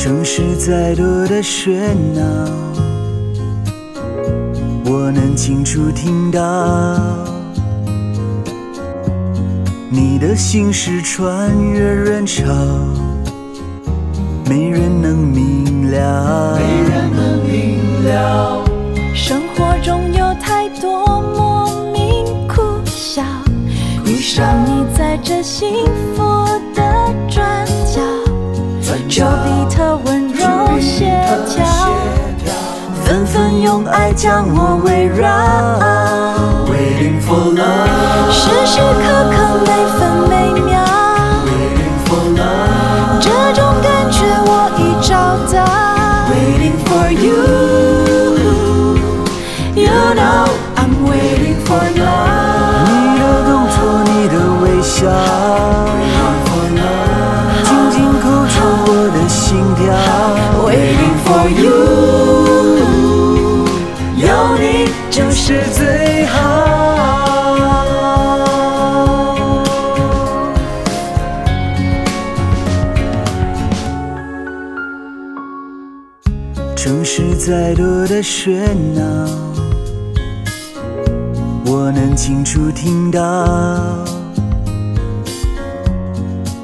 城市再多的喧闹，我能清楚听到你的心事穿越人潮，没人能明了。没人能明了。生活中有太多莫名苦笑，遇上你在这幸福用爱将我围绕，Waiting for love, 时时刻刻每分每秒，waiting for love, 这种感觉我已找到。waiting for you. You know I'm waiting for love。你的动作，你的微笑，Waiting for 是最好。城市再多的喧闹，我能清楚听到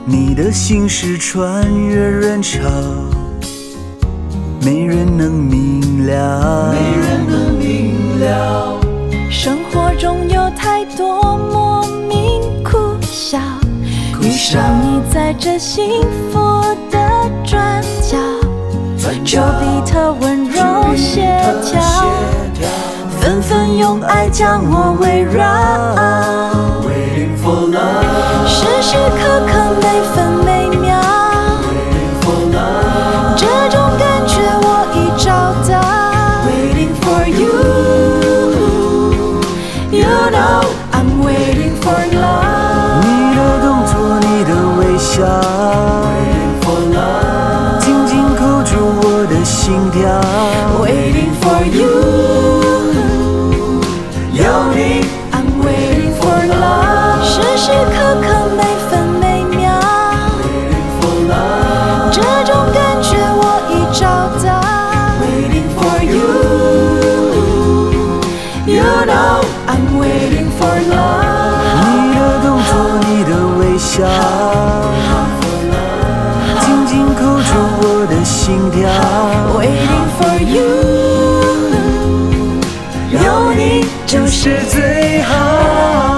你的心事穿越人潮，没人能明了。遇上你在这幸福的转角，丘比特温柔协调，纷纷用爱将我围绕。Waiting for you，心跳。Waiting for you，有你就是最好。